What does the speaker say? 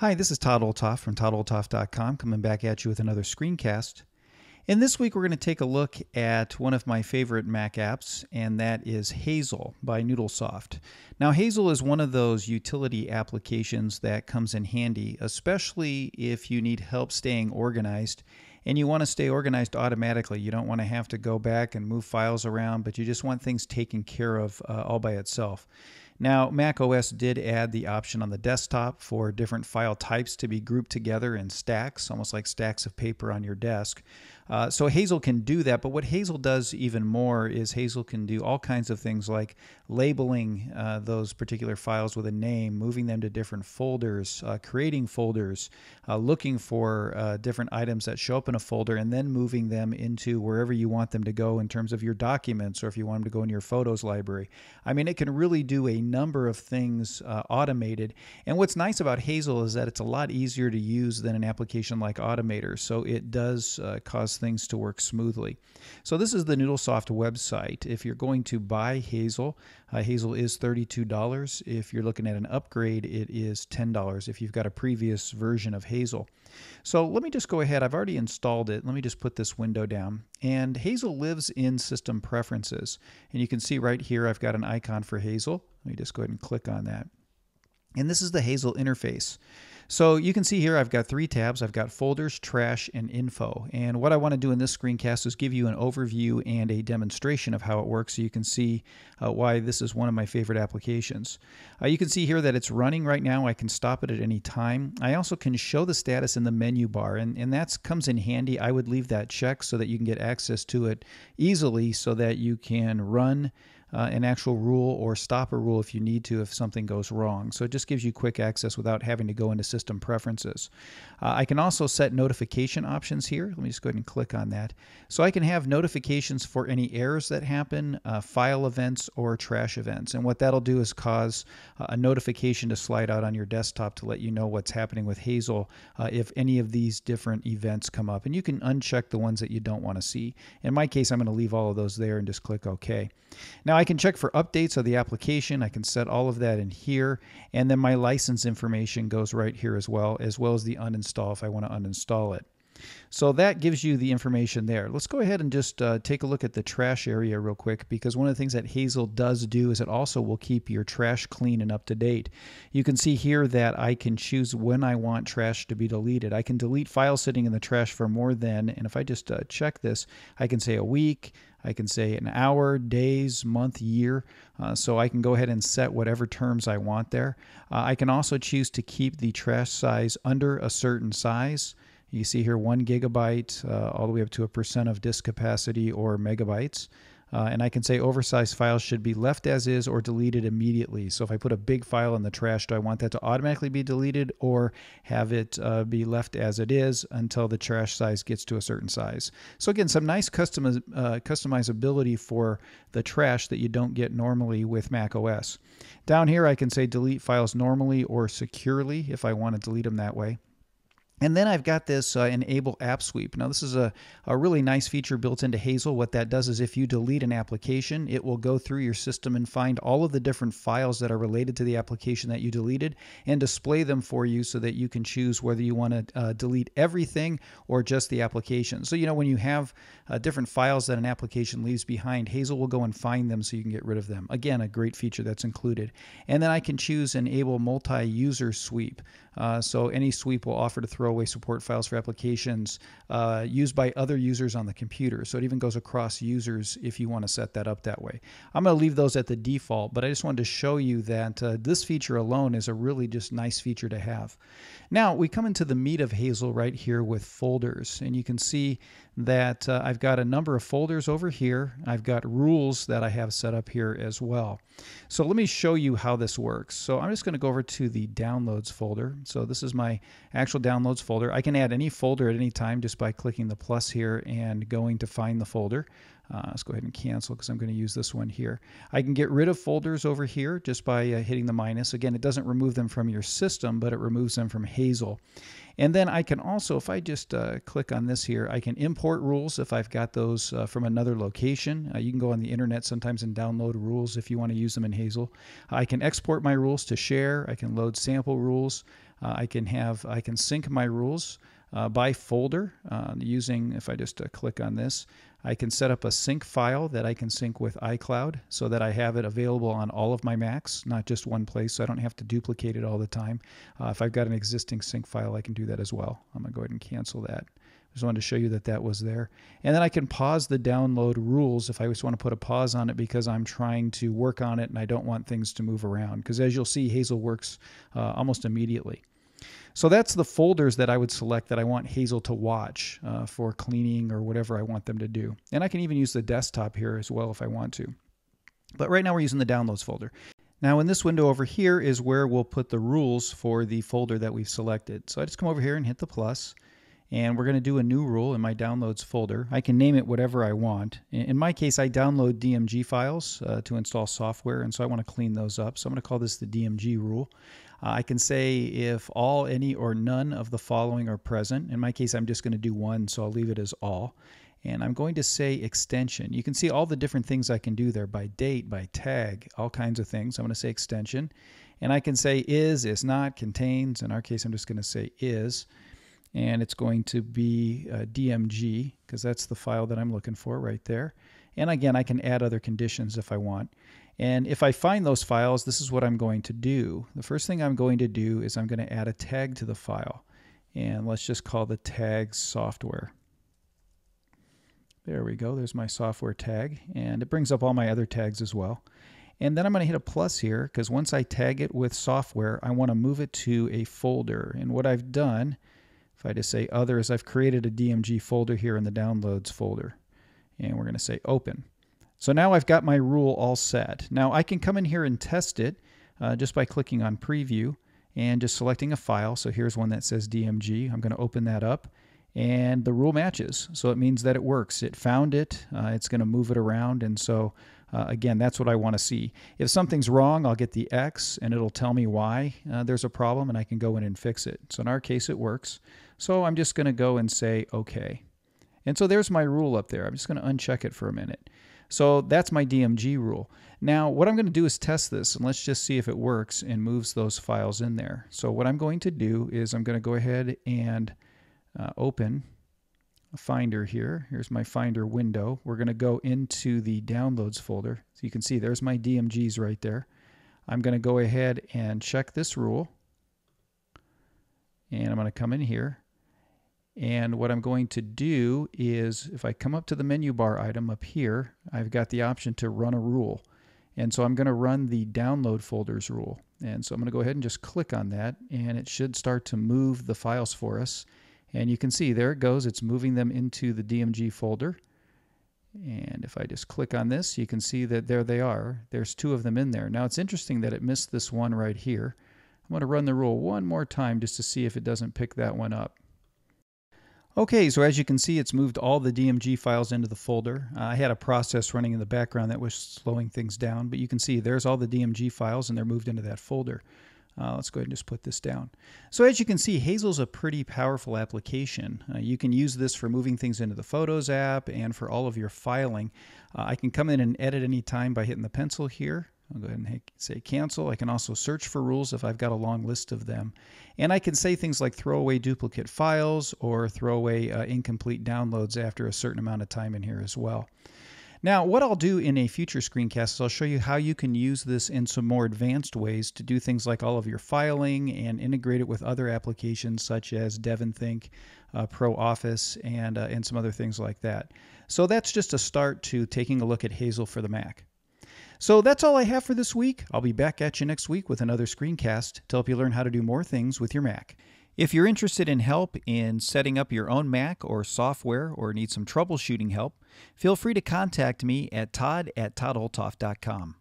Hi, this is Todd Olthoff from toddolthoff.com coming back at you with another screencast. And this week we're going to take a look at one of my favorite Mac apps, and that is Hazel by Noodlesoft. Now, Hazel is one of those utility applications that comes in handy, especially if you need help staying organized and you want to stay organized automatically. You don't want to have to go back and move files around, but you just want things taken care of uh, all by itself. Now, Mac OS did add the option on the desktop for different file types to be grouped together in stacks, almost like stacks of paper on your desk. Uh, so Hazel can do that, but what Hazel does even more is Hazel can do all kinds of things like labeling uh, those particular files with a name, moving them to different folders, uh, creating folders, uh, looking for uh, different items that show up in a folder, and then moving them into wherever you want them to go in terms of your documents or if you want them to go in your photos library. I mean, it can really do a number of things automated. And what's nice about Hazel is that it's a lot easier to use than an application like Automator. So it does cause things to work smoothly. So this is the Noodlesoft website. If you're going to buy Hazel, uh, Hazel is $32. If you're looking at an upgrade, it is $10 if you've got a previous version of Hazel. So let me just go ahead. I've already installed it. Let me just put this window down. And Hazel lives in System Preferences. And you can see right here I've got an icon for Hazel. Let me just go ahead and click on that. And this is the Hazel interface. So you can see here I've got three tabs. I've got folders, trash, and info. And what I want to do in this screencast is give you an overview and a demonstration of how it works so you can see uh, why this is one of my favorite applications. Uh, you can see here that it's running right now. I can stop it at any time. I also can show the status in the menu bar and, and that comes in handy. I would leave that checked so that you can get access to it easily so that you can run uh, an actual rule or stop a rule if you need to if something goes wrong. So it just gives you quick access without having to go into system preferences. Uh, I can also set notification options here. Let me just go ahead and click on that. So I can have notifications for any errors that happen, uh, file events, or trash events. And what that'll do is cause uh, a notification to slide out on your desktop to let you know what's happening with Hazel uh, if any of these different events come up. And you can uncheck the ones that you don't want to see. In my case, I'm going to leave all of those there and just click OK. Now I can check for updates of the application. I can set all of that in here. And then my license information goes right here as well, as well as the uninstall if I want to uninstall it. So that gives you the information there. Let's go ahead and just uh, take a look at the trash area real quick because one of the things that Hazel does do is it also will keep your trash clean and up to date. You can see here that I can choose when I want trash to be deleted. I can delete files sitting in the trash for more than, and if I just uh, check this, I can say a week, I can say an hour, days, month, year. Uh, so I can go ahead and set whatever terms I want there. Uh, I can also choose to keep the trash size under a certain size. You see here one gigabyte uh, all the way up to a percent of disk capacity or megabytes. Uh, and I can say oversized files should be left as is or deleted immediately. So if I put a big file in the trash, do I want that to automatically be deleted or have it uh, be left as it is until the trash size gets to a certain size? So again, some nice custom, uh, customizability for the trash that you don't get normally with Mac OS. Down here, I can say delete files normally or securely if I want to delete them that way. And then I've got this uh, enable app sweep. Now this is a, a really nice feature built into Hazel. What that does is if you delete an application, it will go through your system and find all of the different files that are related to the application that you deleted and display them for you so that you can choose whether you want to uh, delete everything or just the application. So you know when you have uh, different files that an application leaves behind, Hazel will go and find them so you can get rid of them. Again, a great feature that's included. And then I can choose enable multi-user sweep. Uh, so any sweep will offer to throw throwaway support files for applications uh, used by other users on the computer. So it even goes across users if you want to set that up that way. I'm going to leave those at the default, but I just wanted to show you that uh, this feature alone is a really just nice feature to have. Now we come into the meat of Hazel right here with folders, and you can see that uh, I've got a number of folders over here. I've got rules that I have set up here as well. So let me show you how this works. So I'm just going to go over to the downloads folder. So this is my actual downloads folder. I can add any folder at any time just by clicking the plus here and going to find the folder. Uh, let's go ahead and cancel because I'm going to use this one here. I can get rid of folders over here just by uh, hitting the minus. Again, it doesn't remove them from your system, but it removes them from Hazel. And then I can also, if I just uh, click on this here, I can import rules if I've got those uh, from another location. Uh, you can go on the internet sometimes and download rules if you want to use them in Hazel. I can export my rules to share. I can load sample rules. Uh, I can have I can sync my rules uh, by folder uh, using, if I just click on this, I can set up a sync file that I can sync with iCloud so that I have it available on all of my Macs, not just one place, so I don't have to duplicate it all the time. Uh, if I've got an existing sync file, I can do that as well. I'm going to go ahead and cancel that. Just wanted to show you that that was there. And then I can pause the download rules if I just want to put a pause on it because I'm trying to work on it and I don't want things to move around. Because as you'll see, Hazel works uh, almost immediately. So that's the folders that I would select that I want Hazel to watch uh, for cleaning or whatever I want them to do. And I can even use the desktop here as well if I want to. But right now we're using the downloads folder. Now in this window over here is where we'll put the rules for the folder that we've selected. So I just come over here and hit the plus and we're going to do a new rule in my downloads folder. I can name it whatever I want. In my case, I download DMG files uh, to install software, and so I want to clean those up. So I'm going to call this the DMG rule. Uh, I can say if all, any, or none of the following are present. In my case, I'm just going to do one, so I'll leave it as all. And I'm going to say extension. You can see all the different things I can do there by date, by tag, all kinds of things. I'm going to say extension. And I can say is, is not, contains. In our case, I'm just going to say is and it's going to be uh, DMG because that's the file that I'm looking for right there. And again, I can add other conditions if I want. And if I find those files, this is what I'm going to do. The first thing I'm going to do is I'm going to add a tag to the file. And let's just call the tag software. There we go. There's my software tag. And it brings up all my other tags as well. And then I'm going to hit a plus here because once I tag it with software, I want to move it to a folder. And what I've done if I just say others, I've created a DMG folder here in the downloads folder. And we're going to say open. So now I've got my rule all set. Now I can come in here and test it uh, just by clicking on preview and just selecting a file. So here's one that says DMG. I'm going to open that up and the rule matches. So it means that it works. It found it. Uh, it's going to move it around. And so uh, again, that's what I want to see. If something's wrong, I'll get the X and it'll tell me why uh, there's a problem and I can go in and fix it. So in our case, it works. So I'm just going to go and say OK. And so there's my rule up there. I'm just going to uncheck it for a minute. So that's my DMG rule. Now what I'm going to do is test this and let's just see if it works and moves those files in there. So what I'm going to do is I'm going to go ahead and uh, open a Finder here. Here's my Finder window. We're going to go into the Downloads folder. So you can see there's my DMGs right there. I'm going to go ahead and check this rule. And I'm going to come in here. And what I'm going to do is, if I come up to the menu bar item up here, I've got the option to run a rule. And so I'm going to run the download folders rule. And so I'm going to go ahead and just click on that, and it should start to move the files for us. And you can see there it goes. It's moving them into the DMG folder. And if I just click on this, you can see that there they are. There's two of them in there. Now it's interesting that it missed this one right here. I'm going to run the rule one more time just to see if it doesn't pick that one up. Okay, so as you can see, it's moved all the DMG files into the folder. Uh, I had a process running in the background that was slowing things down, but you can see there's all the DMG files and they're moved into that folder. Uh, let's go ahead and just put this down. So as you can see, Hazel's a pretty powerful application. Uh, you can use this for moving things into the Photos app and for all of your filing. Uh, I can come in and edit any time by hitting the pencil here. I'll go ahead and say cancel. I can also search for rules if I've got a long list of them. And I can say things like throw away duplicate files or throw away uh, incomplete downloads after a certain amount of time in here as well. Now, what I'll do in a future screencast is I'll show you how you can use this in some more advanced ways to do things like all of your filing and integrate it with other applications such as DEVONthink, uh, Pro Office, and, uh, and some other things like that. So that's just a start to taking a look at Hazel for the Mac. So that's all I have for this week. I'll be back at you next week with another screencast to help you learn how to do more things with your Mac. If you're interested in help in setting up your own Mac or software or need some troubleshooting help, feel free to contact me at todd at toddolthoff.com.